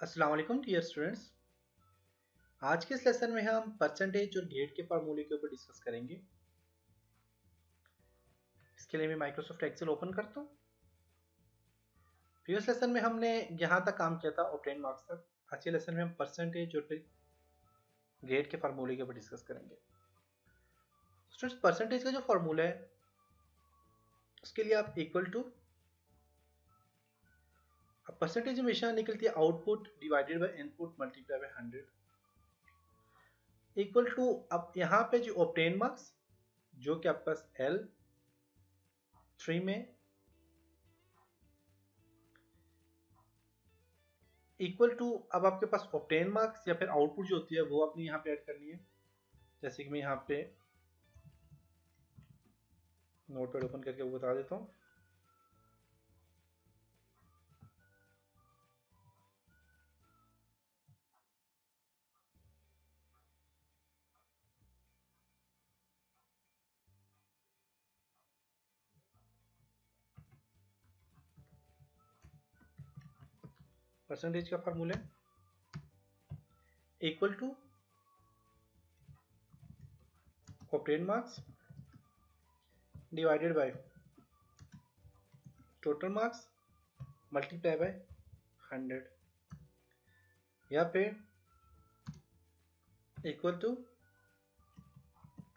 अस्सलाम वालेकुम dear students आज के इस लेसन में हम परसेंटेज और ग्रेड के फार्मूले के ऊपर डिस्कस करेंगे। इसके लिए मैं माइक्रोसॉफ्ट एक्सेल ओपन करता हूँ। प्रीवियस लेसन में हमने यहाँ तक काम किया था ऑप्टेन मार्क्स तक। आज के लेसन में हम परसेंटेज और ग्रेड के फार्मूले के ऊपर डिस्कस करेंगे। स्टूडेंट्स परसेंटेज का जो फार्मूला है, उसके लिए आप इक्वल टू परसेंटेज हमेशा निकलती है output divided by input multiply by hundred equal to अब यहाँ पे जो ऑप्टेन मार्क्स जो कि आपके पास एल थ्री में इक्वल टू अब आपके पास ऑप्टेन मार्क्स या फिर आउटपुट जो होती है, वो आपने यहाँ पे ऐड करनी है। जैसे कि मैं यहाँ पे नोट पैड ओपन करके वो बता देता हूँ। परसेंटेज का formula equal to obtain marks divided by total marks multiply by hundred या फिर इक्वल टू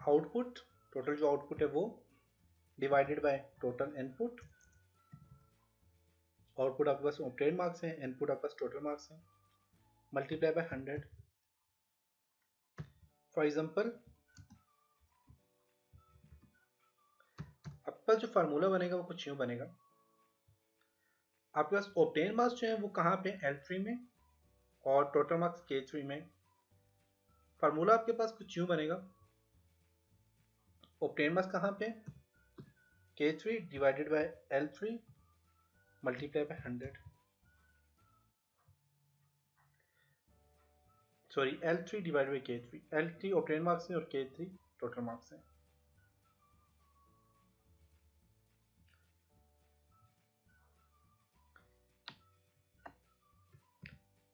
आउटपुट टोटल जो आउटपुट है वो divided by total input output आपके पास ऑप्टेन मार्क्स है इनपुट आपके पास टोटल मार्क्स है। Multiply by hundred for example आपका जो फार्मूला बनेगा, वो कुछ यूँ बनेगा। आपके पास ऑप्टेन मार्क्स जो है, वो कहाँ पे एल थ्री में और टोटल मार्क्स के थ्री में। फार्मूला आपके पास कुछ यूँ बनेगा। ऑप्टेन मार्क्स कहाँ पे K three divided by L three multiply by hundred sorry L three divide by K three L three obtain marks है और के थ्री टोटल मार्क्स है।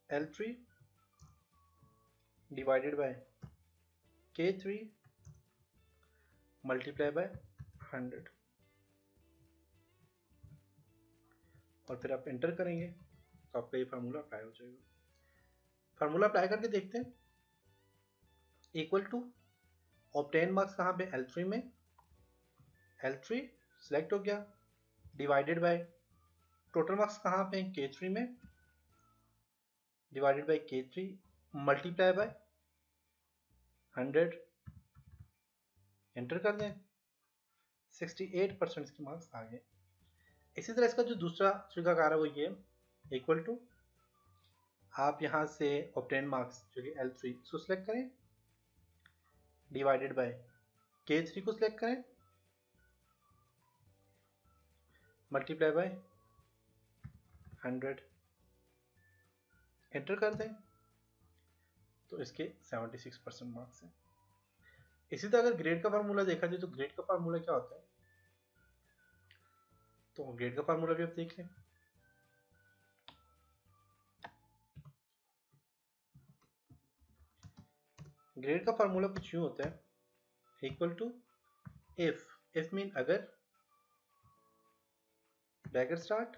L three divided by K three multiply by hundred और फिर आप enter करेंगे तो आपका ये फार्मूला अप्लाई हो जाएगा। फार्मूला अप्लाई करके देखते हैं। इक्वल टू ऑप्टेन मार्क्स कहाँ पे? एल थ्री में। एल थ्री सिलेक्ट हो गया। डिवाइडेड बाय टोटल मार्क्स कहाँ पे? के थ्री में। Divided by K three multiply by hundred enter कर दें। 68 परसेंट के मार्क्स आ गए। इसी तरह इसका जो दूसरा स्वीकार है वो ये इक्वल टू आप यहाँ से ऑप्टेन मार्क्स जो कि एल थ्री उसको सिलेक्ट करें डिवाइडेड बाय के थ्री को सिलेक्ट करें मल्टीप्लाई बाय हंड्रेड एंटर कर दें तो इसके 76 परसेंट मार्क्स हैं। इसी तरह अगर ग्रेड का फार्मूला देखा जाए तो ग्रेड का फार्मूला क्या होता है? तो ग्रेड का फार्मूला भी आप देख लें। ग्रेड का फार्मूला कुछ यूँ होता है equal to if if mean अगर बैगर स्टार्ट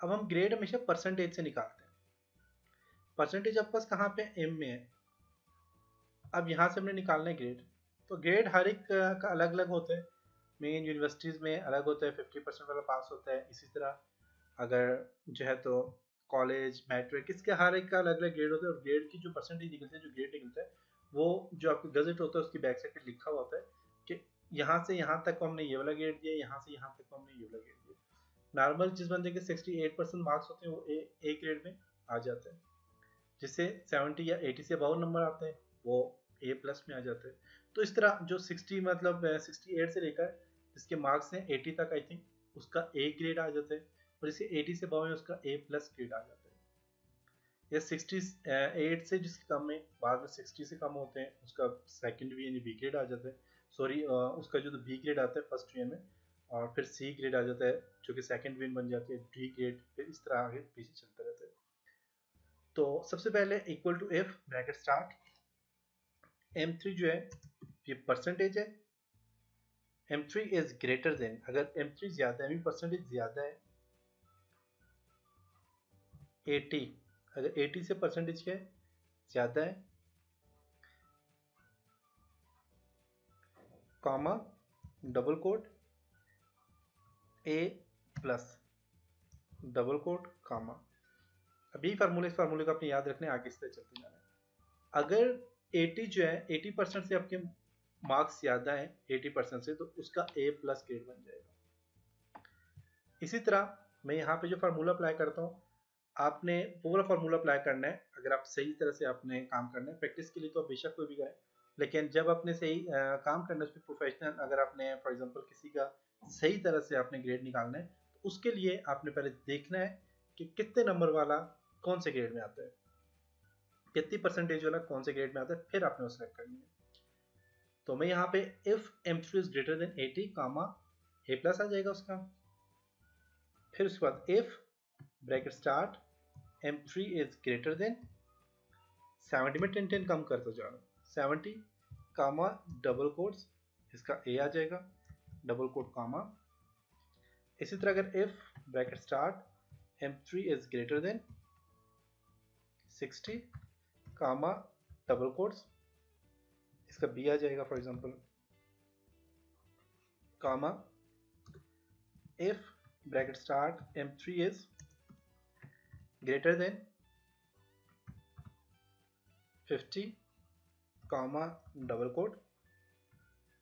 अब हम ग्रेड हमेशा परसेंटेज से निकालते हैं। परसेंटेज आपके पास कहाँ पे एम में है? अब यहाँ से हमने निकालना है ग्रेड तो ग्रेड हर एक का अलग अलग होता है। मेन यूनिवर्सिटीज़ में अलग होता है फिफ्टी परसेंट वाला पास होता है, इसी तरह अगर जो है तो कॉलेज मैट्रिक इसके हर एक का अलग अलग ग्रेड होता है और ग्रेड की जो परसेंटेज निकलती है, जो ग्रेड निकलता है, वो जो आपका गजट होता है, उसकी बैक साइड पर लिखा हुआ होता है कि यहाँ से यहाँ तक को हमने ये वाला ग्रेड दिया, यहाँ से यहाँ तक को हमने ये वाला ग्रेड दिया। नॉर्मल जिस बंदे के सिक्सटी एट परसेंट मार्क्स होते हैं, वो ए ए ग्रेड में आ जाते हैं। जिससे सेवेंटी या एटी से अबाउ नंबर आते हैं, वो ए प्लस में आ जाते हैं। तो इस तरह जो सिक्सटी मतलब सिक्सटी एट से लेकर जिसके मार्क्स हैं 80 तक आई थिंक उसका ए ग्रेड आ जाता है और जिसके 80 से अबव है उसका ए प्लस ग्रेड आ जाता है। या 68 से जिसके कम है, बाद में 60 से कम होते हैं, उसका सेकंड भी यानी बी ग्रेड आ जाता है। सॉरी उसका जो बी ग्रेड आता है फ़र्स्ट ईयर में, और फिर सी ग्रेड आ जाता है, जो कि सेकंड विन बन जाती है डी ग्रेड फिर इस तरह आगे पीछे चलता रहता है। तो सबसे पहले equal to F bracket start M three जो है, ये परसेंटेज है M three is greater than अगर एम थ्री ज़्यादा है परसेंटेज ज़्यादा है एटी अगर एटी से परसेंटेज क्या है, ज़्यादा है comma double quote A plus double quote comma अभी फार्मूले इस फार्मूले को अपने याद रखने, आगे से चलते जाना है। अगर 80 जो है 80 परसेंट से आपके मार्क्स ज़्यादा है 80 परसेंट से तो उसका ए प्लस ग्रेड बन जाएगा। इसी तरह मैं यहाँ पे जो फार्मूला अप्लाई करता हूँ आपने पूरा फार्मूला अप्लाई करना है अगर आप सही तरह से आपने काम करना है प्रैक्टिस के लिए तो बेशक कोई भी करें लेकिन जब आपने सही आ, काम करना है उस पर प्रोफेशनल अगर आपने फॉर एग्ज़ाम्पल किसी का सही तरह से आपने ग्रेड निकालना है तो उसके लिए आपने पहले देखना है कि कितने नंबर वाला कौन से ग्रेड में आता है। कितनी परसेंटेज वाला कौन से ग्रेड में आता है फिर आपने वो सेलेक्ट करनी है। तो मैं यहाँ पे if M three is greater than eighty comma A plus आ जाएगा उसका। फिर उसके बाद if bracket start M three is greater than seventy में टेन टेन कम करते जा सेवेंटी कामा डबल कोट्स इसका ए आ जाएगा। डबल कोट कामा इसी तरह अगर if bracket start M three is greater than sixty comma double quotes इसका बी आ जाएगा for example comma if bracket start M three is greater than fifty comma double quote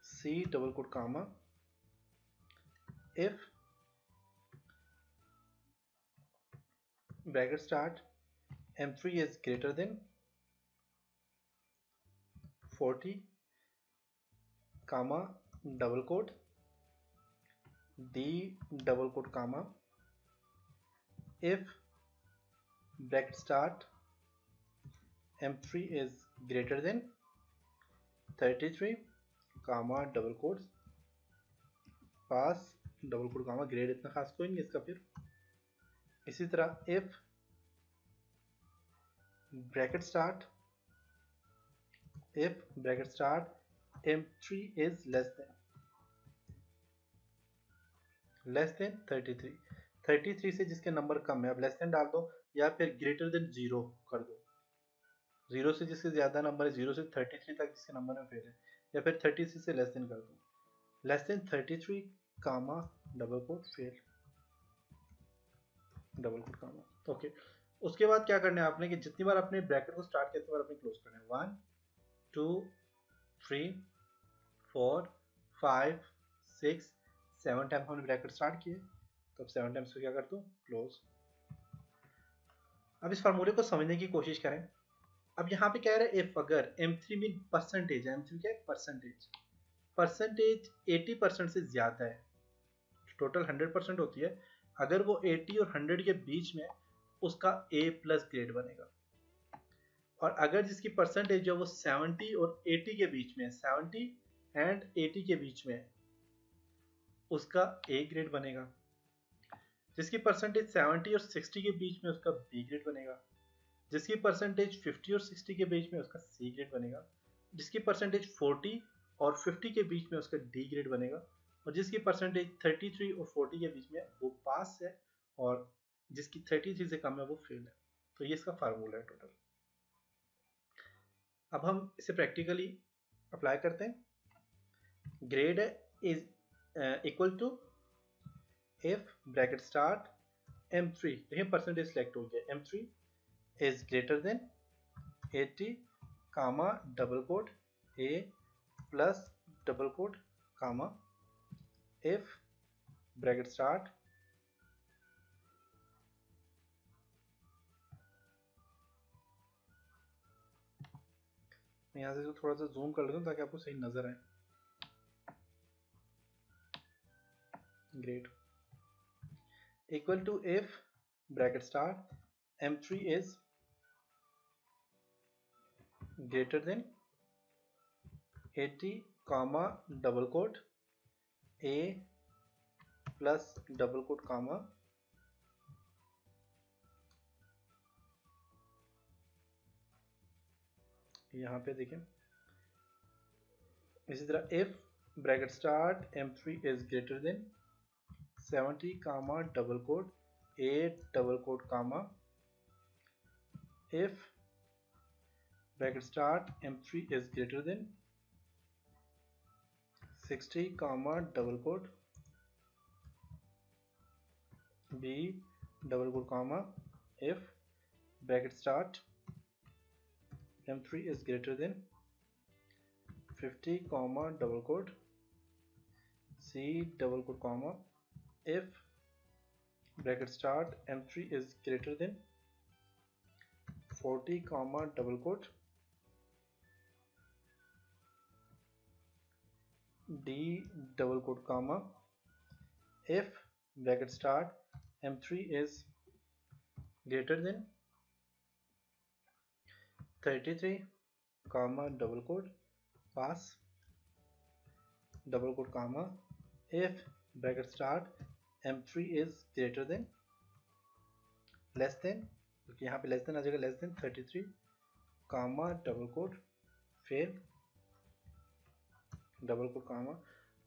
C double quote comma if bracket start m3 is greater than 40 comma double quote d double quote comma if bracket start m3 is greater than 33 comma double quotes pass double quote comma grade इतना खास कोई नहीं इसका फिर इसी तरह if bracket start M three is less than less than thirty three thirty three से जिसके नंबर कम है, अब लेस देन डाल दो, या फिर ग्रेटर देन ज़ीरो कर दो। ज़ीरो से जिसके ज़्यादा नंबर है ज़ीरो से थर्टी थ्री तक जिसके नंबर में फेल है, या फिर थर्टी थ्री से लेस देन कर दो। Less than thirty three comma double quote fail double quote comma okay उसके बाद क्या करना है आपने कि जितनी बार आपने ब्रैकेट को स्टार्ट किया बार आपने क्लोज करना है। One two, three, four, five, six, seven time हमने ब्रैकेट स्टार्ट किए। तो अब सेवन टाइम्स को क्या कर दो? क्लोज। अब इस फार्मूले को समझने की कोशिश करें। अब यहाँ पे कह रहे हैं इफ़ अगर m3 मीन परसेंटेज है m3 क्या है? परसेंटेज परसेंटेज 80 परसेंट से ज़्यादा है। टोटल हंड्रेड परसेंट होती है। अगर वो एटी और हंड्रेड के बीच में उसका ए प्लस ग्रेड बनेगा। और अगर जिसकी परसेंटेज है वो सेवेंटी और एटी के बीच में सेवेंटी एंड एटी के बीच में उसका ए ग्रेड बनेगा। जिसकी परसेंटेज सेवेंटी और सिक्सटी के बीच में उसका बी ग्रेड बनेगा। जिसकी परसेंटेज फिफ्टी और सिक्सटी के बीच में उसका सी ग्रेड बनेगा। जिसकी परसेंटेज फोर्टी और फिफ्टी के बीच में उसका डी ग्रेड बनेगा। और जिसकी परसेंटेज 33 और 40 के बीच में वो पास है और जिसकी 33 से कम है, वो फेल है। तो ये इसका फार्मूला है टोटल अब हम इसे प्रैक्टिकली अप्लाई करते हैं। Grade is equal to if bracket start M three देखिए परसेंटेज सेलेक्ट हो गया। M three is greater than eighty comma double quote A plus double quote comma if bracket start मैं यहाँ से तो थोड़ा सा जूम कर लेता हूँ ताकि आपको सही नज़र आए। Grade equal to if bracket start m3 is greater than 80 comma, double quote A plus double quote comma यहाँ पे देखें। इसी तरह if bracket start M three is greater than seventy comma double quote A double quote comma if bracket start M three is greater than sixty comma double quote B double quote comma if bracket start m3 is greater than 50 comma double quote c double quote comma if bracket start m3 is greater than 40 comma double quote d double quote comma if bracket start m3 is greater than 33 comma, double quote, pass, double quote, comma, if bracket start m3 is greater than, less than क्योंकि यहाँ पे less than आ जाएगा less than 33 comma double quote फिर double quote comma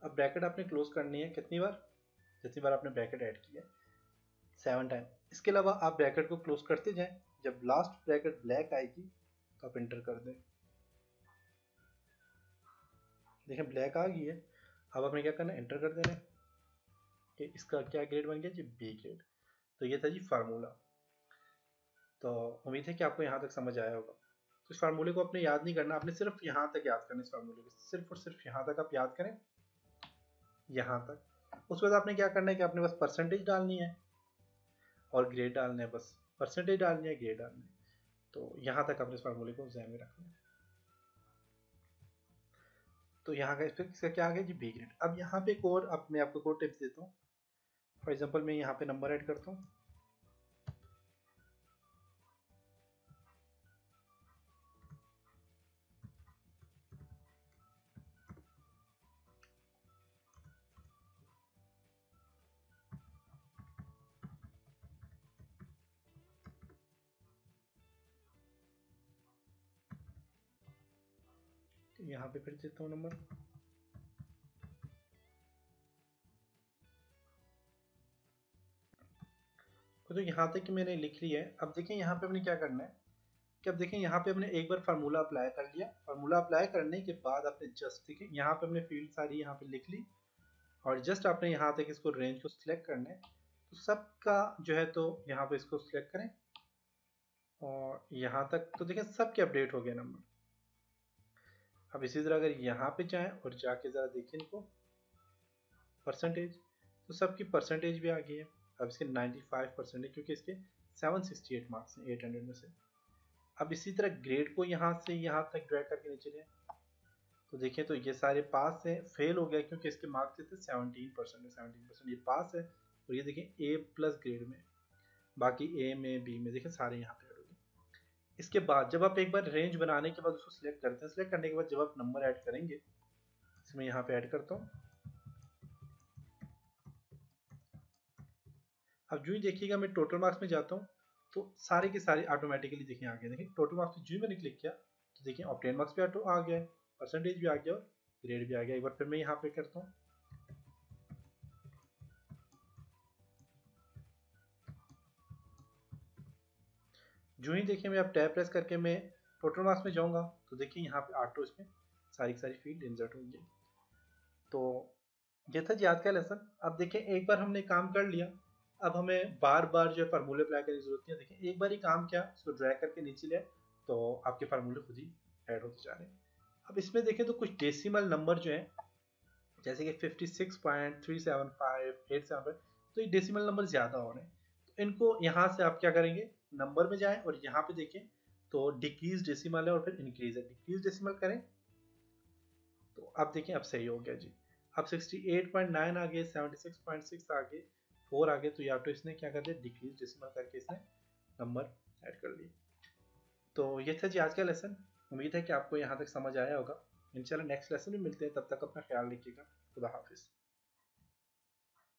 अब bracket आपने close करनी है कितनी बार? जितनी बार आपने ब्रैकेट ऐड किया सेवन टाइम इसके अलावा आप ब्रैकेट को क्लोज करते जाएँ, जब लास्ट ब्रैकेट ब्लैक आएगी आप इंटर कर दें। देखें ब्लैक आ गई है। अब आपने क्या करना है? इंटर कर देना कि इसका क्या ग्रेड बन गया? जी बी ग्रेड तो ये था जी फार्मूला तो उम्मीद है कि आपको यहाँ तक समझ आया होगा। तो इस फार्मूले को आपने याद नहीं करना। आपने सिर्फ़ यहाँ तक याद करना इस फार्मूले को। सिर्फ़ और सिर्फ़ यहाँ तक आप याद करें। यहाँ तक। उसके बाद आपने क्या करना है कि आपने बस परसेंटेज डालनी है। और ग्रेड डालने है बस। परसेंटेज डालनी है ग्रेड डालने है। तो यहाँ तक हमने इस फार्मूले को जहन में रखना है तो यहाँ का इसका क्या आ गया जी? बी ग्रेड अब यहाँ पे एक और, अब मैं आपको कोड टिप्स देता हूँ। फॉर एग्ज़ाम्पल मैं यहाँ पे नंबर ऐड करता हूँ। यहाँ पे फिर देता हूँ नंबर। तो यहाँ तक मैंने लिख लिया है, अब देखें यहाँ पे अपने क्या करना है कि अब देखें यहाँ पे हमने एक बार फार्मूला अप्लाई कर लिया। फार्मूला अप्लाई करने के बाद आपने जस्ट देखें यहाँ पे हमने फ़ील्ड सारी यहाँ पे लिख ली और जस्ट आपने यहाँ तक इसको रेंज को सिलेक्ट करना है। तो सबका जो है तो यहाँ पे इसको सिलेक्ट करें और यहाँ तक तो देखें सबके अपडेट हो गया नंबर अब इसी तरह अगर यहाँ पे जाएँ और जाके ज़रा देखें इनको परसेंटेज तो सबकी परसेंटेज भी आ गई है। अब इसके 95 परसेंट है क्योंकि इसके 768 मार्क्स हैं 800 में से। अब इसी तरह ग्रेड को यहाँ से यहाँ तक ड्रैग करके नीचे लें तो देखिए तो ये सारे पास हैं फेल हो गया क्योंकि इसके मार्क्स थे सेवनटीन परसेंट सेवनटीन परसेंट ये पास है। और ये देखें ए प्लस ग्रेड में। बाकी ए में बी में, देखें सारे यहाँ पे इसके बाद जब आप एक बार रेंज बनाने के बाद उसको सिलेक्ट करते हैं सिलेक्ट करने के बाद जब आप नंबर ऐड करेंगे इसमें यहाँ पे ऐड करता हूँ। अब जो ही देखिएगा मैं टोटल मार्क्स में जाता हूँ तो सारे के सारे ऑटोमेटिकली देखिए आ गए देखिए टोटल मार्क्स में जो मैंने क्लिक किया तो देखिए ऑप्टेन मार्क्स भी ऑटो आ गया परसेंटेज भी आ गया और ग्रेड भी आ गया एक बार फिर मैं यहाँ पे करता हूँ। जो ही देखिए मैं अब टैब प्रेस करके मैं टोटल मार्क्स में जाऊँगा तो देखिए यहाँ पे ऑटो इसमें सारी सारी फ़ील्ड इंसर्ट होंगे। तो ये था याद का लेसन। अब देखिए, एक बार हमने काम कर लिया। अब हमें बार बार जो है फार्मूले अप्लाई करने की ज़रूरत नहीं है। देखिए, एक बार ही काम किया इसको ड्रैग करके नीचे लिया तो आपके फार्मूले खुद ही ऐड होते जा रहे हैं। अब इसमें देखें तो कुछ डेसिमल नंबर जो है, जैसे कि fifty six point three seven five eight seven five तो ये डेसिमल नंबर ज़्यादा हो रहे हैं। इनको यहाँ से आप क्या करेंगे? नंबर में जाएँ और यहाँ पे देखें तो डिक्रीज डेसिमल है और फिर इंक्रीज है। डिक्रीज डेसिमल करें तो अब देखें, अब सही हो गया जी। अब 68.9 आ गए 76.6 आ गए 4 आ गए तो या तो इसने क्या कर दिया? डिक्रीज डेसिमल करके इसने नंबर ऐड कर लिए। तो ये था जी आज का लेसन उम्मीद है कि आपको यहाँ तक समझ आया होगा। इंशाल्लाह नेक्स्ट लेसन में मिलते हैं। तब तक अपना ख्याल रखिएगा। खुदा हाफिज़।